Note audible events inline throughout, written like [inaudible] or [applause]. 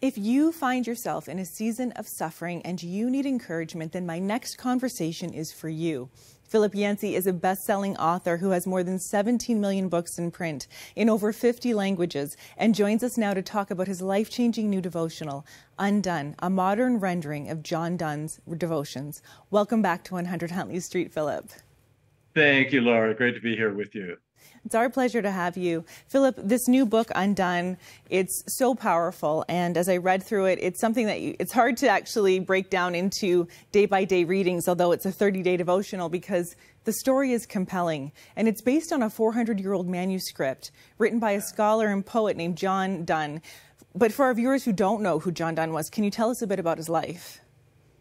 If you find yourself in a season of suffering and you need encouragement, then my next conversation is for you. Philip Yancey is a best selling author who has more than 17 million books in print in over 50 languages and joins us now to talk about his life changing new devotional, Undone, a modern rendering of John Donne's devotions. Welcome back to 100 Huntley Street, Philip. Thank you, Laura. Great to be here with you. It's our pleasure to have you. Philip, this new book, Undone, it's so powerful. And as I read through it, it's something that you, it's hard to actually break down into day by day readings, although it's a 30 day devotional, because the story is compelling. And it's based on a 400 year old manuscript written by a scholar and poet named John Donne. But for our viewers who don't know who John Donne was, can you tell us a bit about his life?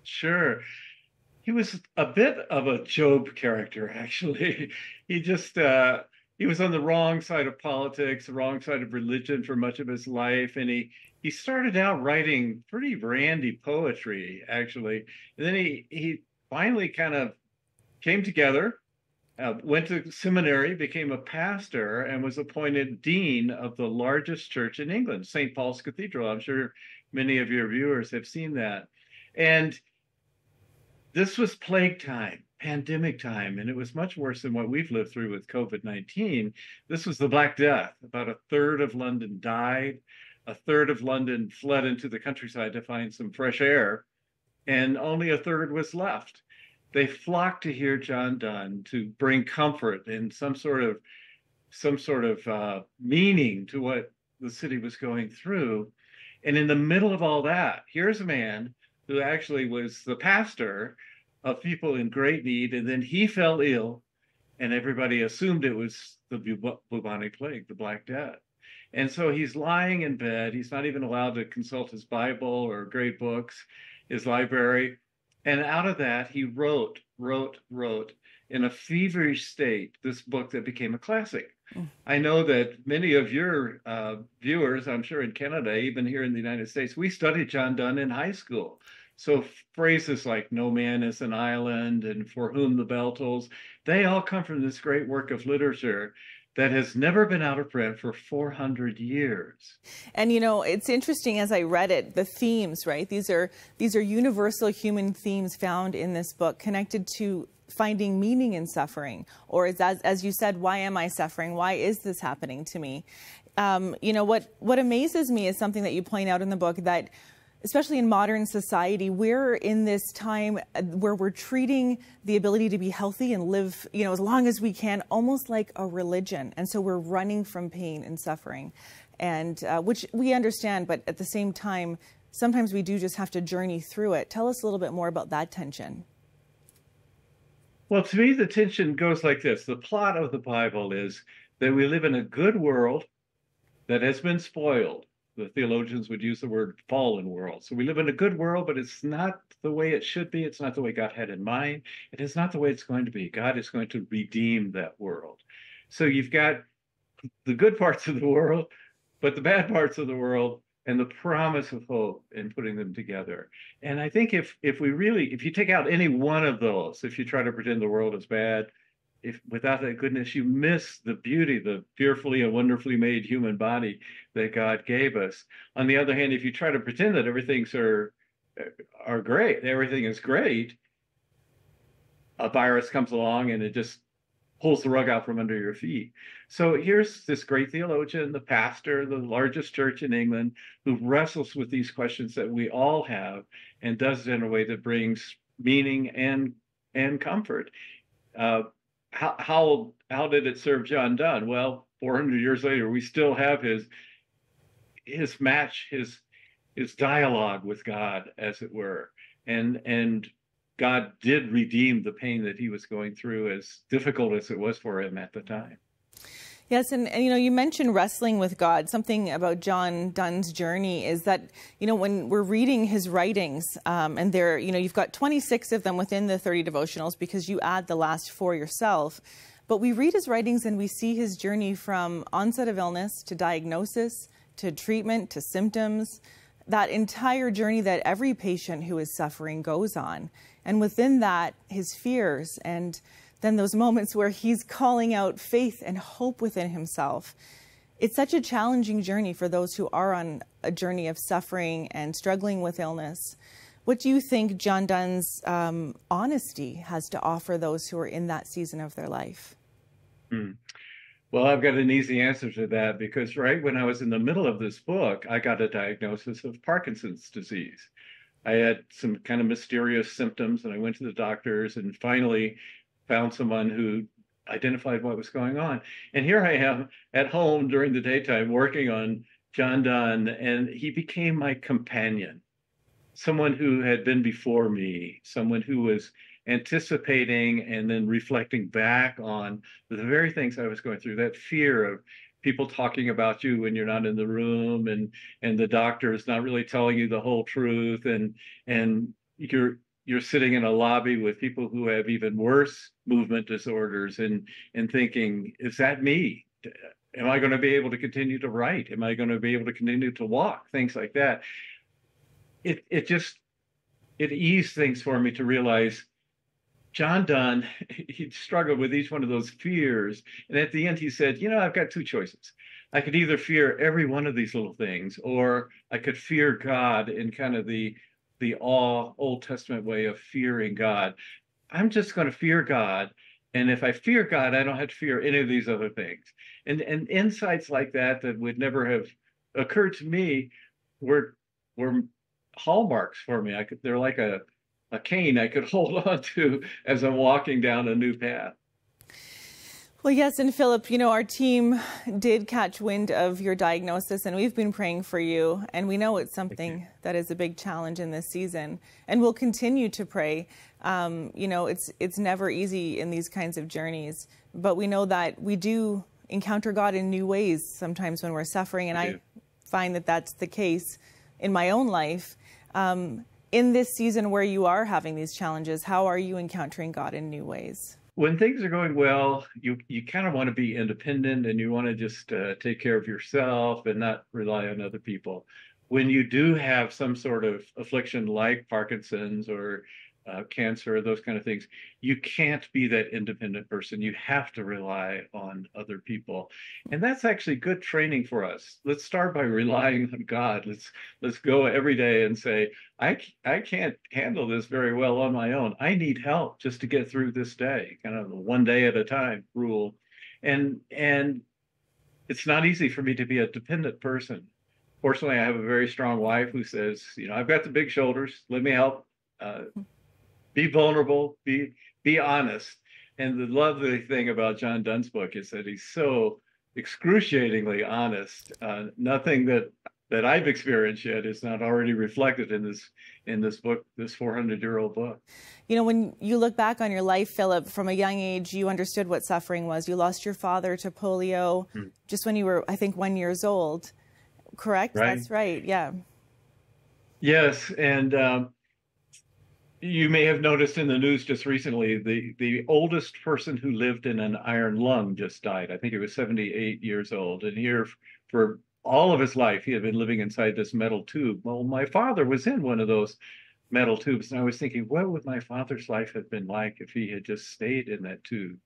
Sure. He was a bit of a Job character, [laughs] actually. he just, uh, he was on the wrong side of politics, the wrong side of religion for much of his life, and he he started out writing pretty randy poetry actually, and then he he finally kind of came together, uh, went to seminary, became a pastor, and was appointed dean of the largest church in England, St. Paul's Cathedral. I'm sure many of your viewers have seen that, and this was plague time pandemic time, and it was much worse than what we've lived through with COVID 19. This was the Black Death. About a third of London died, a third of London fled into the countryside to find some fresh air, and only a third was left. They flocked to hear John Donne to bring comfort and some sort of some sort of uh, meaning to what the city was going through. And in the middle of all that, here's a man who actually was the pastor of people in great need. And then he fell ill, and everybody assumed it was the bubonic plague, the Black Death. And so he's lying in bed. He's not even allowed to consult his Bible or great books, his library. And out of that, he wrote, wrote, wrote in a feverish state this book that became a classic. Mm. I know that many of your uh, viewers, I'm sure in Canada, even here in the United States, we studied John Donne in high school. So phrases like "No man is an island" and "For whom the bell tolls," they all come from this great work of literature that has never been out of print for 400 years. And you know, it's interesting as I read it, the themes, right? These are these are universal human themes found in this book connected to finding meaning in suffering or as as you said, why am I suffering? Why is this happening to me? Um, you know what what amazes me is something that you point out in the book that especially in modern society, we're in this time uh, where we're treating the ability to be healthy and live, you know, as long as we can, almost like a religion. And so we're running from pain and suffering, and uh, which we understand, but at the same time, sometimes we do just have to journey through it. Tell us a little bit more about that tension. Well, to me, the tension goes like this the plot of the Bible is that we live in a good world that has been spoiled the theologians would use the word fallen world. So we live in a good world, but it's not the way it should be. It's not the way God had in mind. It is not the way it's going to be. God is going to redeem that world. So you've got the good parts of the world, but the bad parts of the world and the promise of hope and putting them together. And I think if if we really if you take out any one of those, if you try to pretend the world is bad, if without that goodness you miss the beauty the fearfully and wonderfully made human body that god gave us. On the other hand if you try to pretend that everything's are are great everything is great a virus comes along and it just pulls the rug out from under your feet. So here's this great theologian the pastor the largest church in england who wrestles with these questions that we all have and does it in a way that brings meaning and and comfort. Uh, how how how did it serve John Donne? Well, 400 years later, we still have his his match, his his dialogue with God, as it were, and and God did redeem the pain that he was going through, as difficult as it was for him at the time. Yes, and, and, you know, you mentioned wrestling with God. Something about John Donne's journey is that you know when we're reading his writings, um, and there, you know, you've got 26 of them within the 30 devotionals because you add the last four yourself. But we read his writings and we see his journey from onset of illness to diagnosis to treatment to symptoms. That entire journey that every patient who is suffering goes on, and within that, his fears and then those moments where he's calling out faith and hope within himself. it's such a challenging journey for those who are on a journey of suffering and struggling with illness. What do you think John Donne's um, honesty has to offer those who are in that season of their life? Hmm. Well, I've got an easy answer to that because right when I was in the middle of this book, I got a diagnosis of Parkinson's disease. I had some kind of mysterious symptoms and I went to the doctors and finally found someone who identified what was going on. And here I am at home during the daytime working on John Donne, and he became my companion, someone who had been before me, someone who was anticipating and then reflecting back on the very things I was going through, that fear of people talking about you when you're not in the room and and the doctor is not really telling you the whole truth and and you're you're sitting in a lobby with people who have even worse movement disorders and and thinking is that me am i going to be able to continue to write am i going to be able to continue to walk things like that it it just it eased things for me to realize John Donne, [laughs] he struggled with each one of those fears. And at the end, he said, You know, I've got two choices. I could either fear every one of these little things, or I could fear God in kind of the the all Old Testament way of fearing God. I'm just going to fear God. And if I fear God, I don't have to fear any of these other things. And and insights like that that would never have occurred to me were were hallmarks for me. I could they're like a a cane I could [laughs] hold on to as I'm walking down a new path. Well, yes, and Philip, you know, our team did catch wind of your diagnosis, and we've been praying for you. And we know it's something that is a big challenge in this season, and we'll continue to pray. Um, you know, it's it's never easy in these kinds of journeys, but we know that we do encounter God in new ways sometimes when we're suffering, and I find that that's the case in my own life. Um, in this season where you are having these challenges, how are you encountering God in new ways? When things are going well, you you kind of want to be independent and you want to just uh, take care of yourself and not rely on other people. When you do have some sort of affliction like Parkinson's or uh, cancer, those kind of things, you can't be that independent person. You have to rely on other people, and that's actually good training for us. Let's start by relying on God. Let's let's go every day and say, I I can't handle this very well on my own. I need help just to get through this day. Kind of one day at a time rule, and and it's not easy for me to be a dependent person. Fortunately, I have a very strong wife who says, you know, I've got the big shoulders. Let me help. Uh, be vulnerable, be be honest. And the lovely thing about John Donne's book is that he's so excruciatingly honest. Uh, nothing that that I've experienced yet is not already reflected in this in this book, this 400 year old book. You know, when you look back on your life, Philip, from a young age, you understood what suffering was. You lost your father to polio hmm. just when you were, I think, one years old. Correct? Right. That's right. Yeah. Yes, and um, you may have noticed in the news just recently the the oldest person who lived in an iron lung just died. I think he was 78 years old, and here for all of his life he had been living inside this metal tube. Well, my father was in one of those metal tubes, and I was thinking, what would my father's life have been like if he had just stayed in that tube?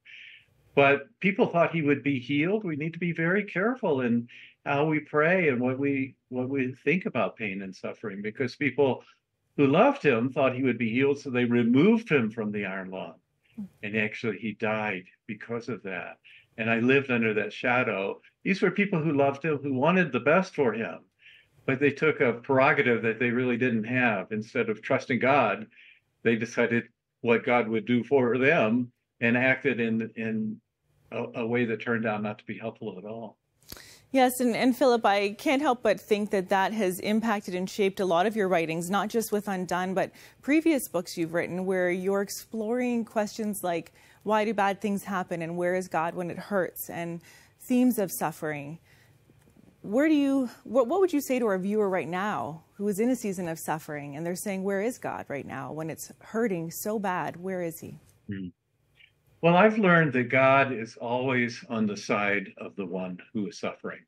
But people thought he would be healed. We need to be very careful in how we pray and what we what we think about pain and suffering because people who loved him thought he would be healed, so they removed him from the iron lung. And actually, he died because of that. And I lived under that shadow. These were people who loved him, who wanted the best for him, but they took a prerogative that they really didn't have. Instead of trusting God, they decided what God would do for them and acted in in a, a way that turned out not to be helpful at all. Yes, and, and Philip, I can't help but think that that has impacted and shaped a lot of your writings, not just with Undone, but previous books you've written where you're exploring questions like why do bad things happen and where is God when it hurts and themes of suffering. Where do you, what, what would you say to our viewer right now who is in a season of suffering and they're saying, where is God right now when it's hurting so bad? Where is He? Mm. Well, I've learned that God is always on the side of the one who is suffering.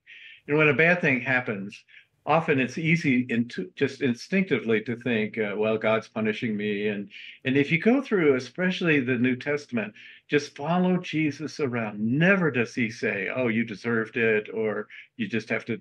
And when a bad thing happens, often it's easy into just instinctively to think, uh, well, God's punishing me. And, and if you go through, especially the New Testament, just follow Jesus around. Never does he say, oh, you deserved it, or you just have to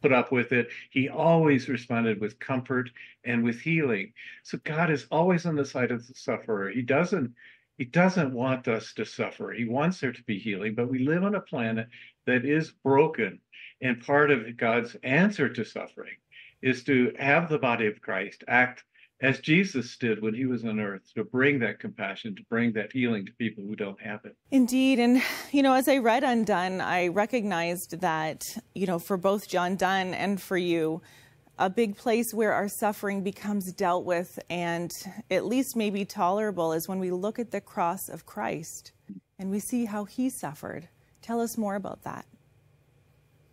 put up with it. He always responded with comfort and with healing. So God is always on the side of the sufferer. He doesn't he doesn't want us to suffer. He wants there to be healing, but we live on a planet that is broken. And part of God's answer to suffering is to have the body of Christ act as Jesus did when he was on earth, to bring that compassion, to bring that healing to people who don't have it. Indeed. And, you know, as I read Undone, I recognized that, you know, for both John Donne and for you, a big place where our suffering becomes dealt with and at least maybe tolerable is when we look at the cross of Christ and we see how he suffered. Tell us more about that.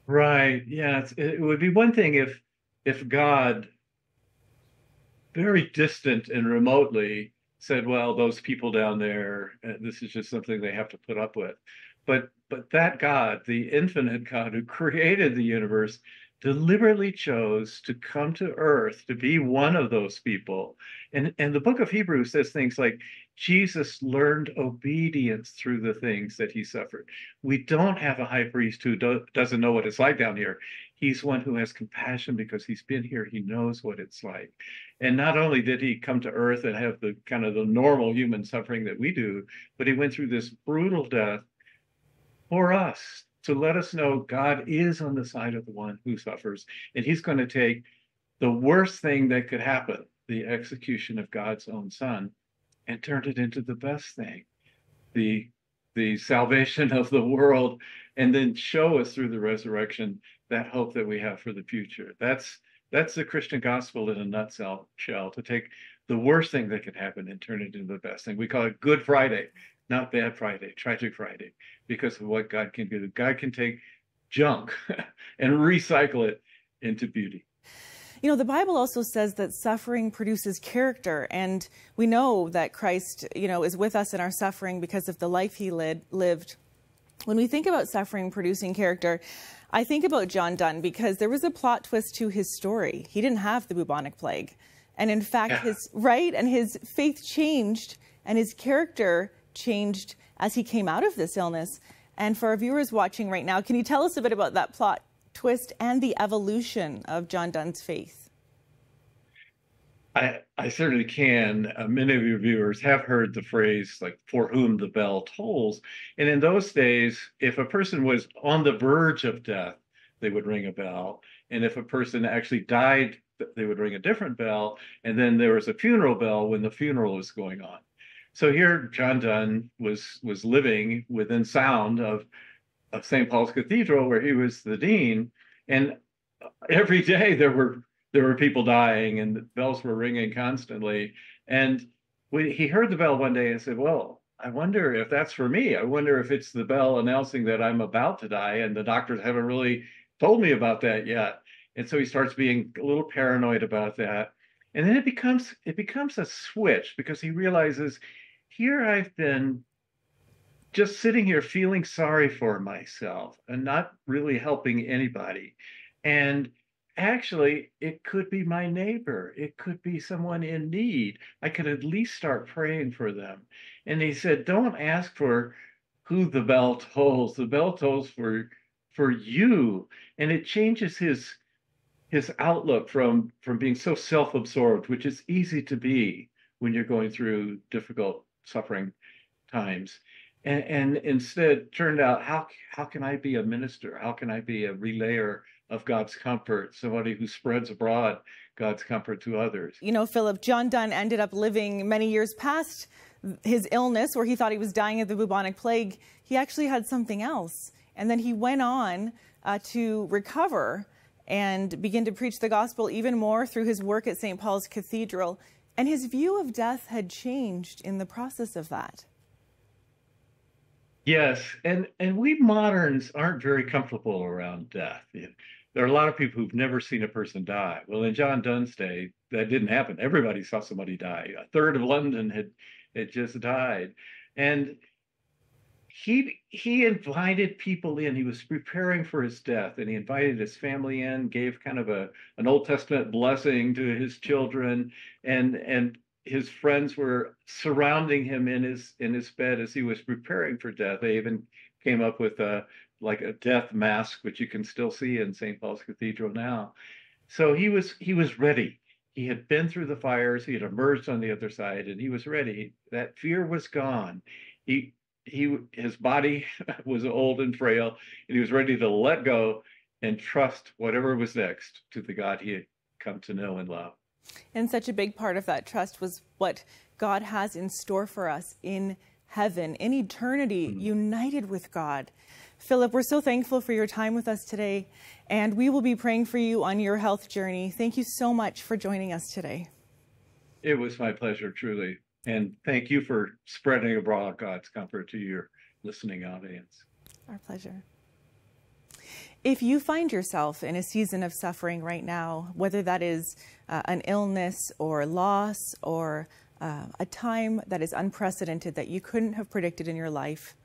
Right. Yeah. it would be one thing if if God very distant and remotely said, well, those people down there, uh, this is just something they have to put up with. But but that God, the infinite God who [laughs] created the universe, deliberately chose to come to earth to be one of those people. And and the book of Hebrews says things like Jesus learned obedience through the things that he suffered. We don't have a high priest who do, doesn't know what it's like down here. He's one who has compassion because he's been here. He knows what it's like. And not only did he come to earth and have the kind of the normal human suffering that we do, but he went through this brutal death for us to let us know God is on the side of the one who suffers. And he's going to take the worst thing that could happen, the execution of God's own son, and turn it into the best thing, the the salvation of the world, and then show us through the resurrection that hope that we have for the future. That's that's the Christian gospel in a nutshell. Shell to take the worst thing that could happen and turn it into the best thing. We call it Good Friday, not Bad Friday, Tragic Friday, because of what God can do. God can take junk [laughs] and recycle it into beauty. You know, the Bible also says that suffering produces character, and we know that Christ, you know, is with us in our suffering because of the life he led, lived. When we think about suffering producing character, I think about John Donne because there was a plot twist to his story. He didn't have the bubonic plague. And in fact, yeah. his right and his faith changed and his character changed as he came out of this illness. And for our viewers watching right now, can you tell us a bit about that plot twist and the evolution of John Donne's faith? I, I certainly can. Uh, many of your viewers have heard the phrase, like, for whom the bell tolls. And in those days, if a person was on the verge of death, they would ring a bell. And if a person actually died, they would ring a different bell. And then there was a funeral bell when the funeral was going on. So here, John Donne was was living within sound of of St. Paul's Cathedral, where he was the dean, and every day there were there were people dying and the bells were ringing constantly. And we, he heard the bell one day and said, "Well, I wonder if that's for me. I wonder if it's the bell announcing that I'm about to die, and the doctors haven't really told me about that yet." And so he starts being a little paranoid about that. And then it becomes it becomes a switch because he realizes here I've been just sitting here feeling sorry for myself and not really helping anybody. And actually, it could be my neighbor, it could be someone in need. I could at least start praying for them. And he said, Don't ask for who the bell tolls. The bell tolls for for you. And it changes his his outlook from from being so self-absorbed, which is easy to be when you're going through difficult suffering times and, and instead turned out how how can I be a minister? How can I be a relayer of God's comfort, somebody who spreads abroad God's comfort to others? You know, Philip, John Donne ended up living many years past his illness, where he thought he was dying of the bubonic plague. He actually had something else, and then he went on uh, to recover and begin to preach the gospel even more through his work at St. Paul's Cathedral. And his view of death had changed in the process of that. Yes, and and we moderns aren't very comfortable around death. There are a lot of people who've never seen a person die. Well, in John Donne's day, that didn't happen. Everybody saw somebody die. A third of London had had just died, and he he invited people in. He was preparing for his death, and he invited his family in, gave kind of a an Old Testament blessing to his children, and and his friends were surrounding him in his in his bed as he was preparing for death. They even came up with a like a death mask, which you can still see in St. Paul's Cathedral now. So he was he was ready. He had been through the fires. He had emerged on the other side, and he was ready. That fear was gone. He he his body [laughs] was old and frail, and he was ready to let go and trust whatever was next to the God he had come to know and love. And such a big part of that trust was what God has in store for us in heaven, in eternity, mm-hmm. united with God. Philip, we're so thankful for your time with us today, and we will be praying for you on your health journey. Thank you so much for joining us today. It was my pleasure, truly. And thank you for spreading abroad God's comfort to your listening audience. Our pleasure. If you find yourself in a season of suffering right now, whether that is uh, an illness or loss or uh, a time that is unprecedented that you couldn't have predicted in your life,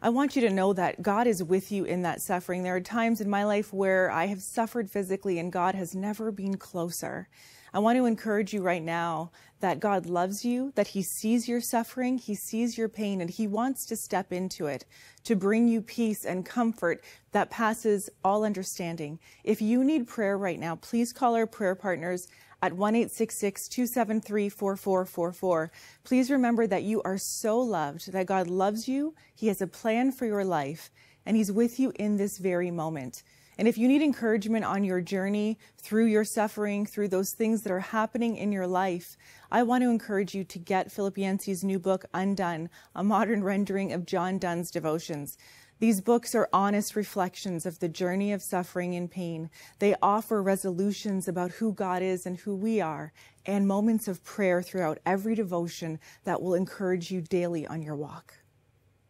I want you to know that God is with you in that suffering. There are times in my life where I have suffered physically and God has never been closer. I want to encourage you right now that God loves you, that He sees your suffering, He sees your pain, and He wants to step into it to bring you peace and comfort that passes all understanding. If you need prayer right now, please call our prayer partners at 1 273 4444. Please remember that you are so loved, that God loves you, He has a plan for your life, and He's with you in this very moment. And if you need encouragement on your journey through your suffering, through those things that are happening in your life, I want to encourage you to get Philip Yancey's new book, Undone, a modern rendering of John Donne's devotions. These books are honest reflections of the journey of suffering and pain. They offer resolutions about who God is and who we are, and moments of prayer throughout every devotion that will encourage you daily on your walk.